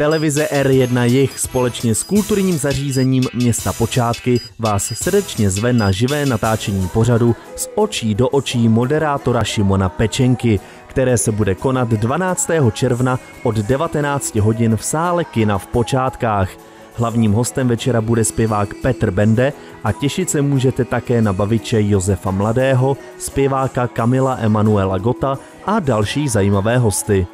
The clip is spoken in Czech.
Televize R1 Jich společně s kulturním zařízením města Počátky vás srdečně zve na živé natáčení pořadu z očí do očí moderátora Šimona Pečenky, které se bude konat 12. června od 19 hodin v sále kina v Počátkách. Hlavním hostem večera bude zpěvák Petr Bende a těšit se můžete také na baviče Josefa Mladého, zpěváka Kamila Emanuela Gota a další zajímavé hosty.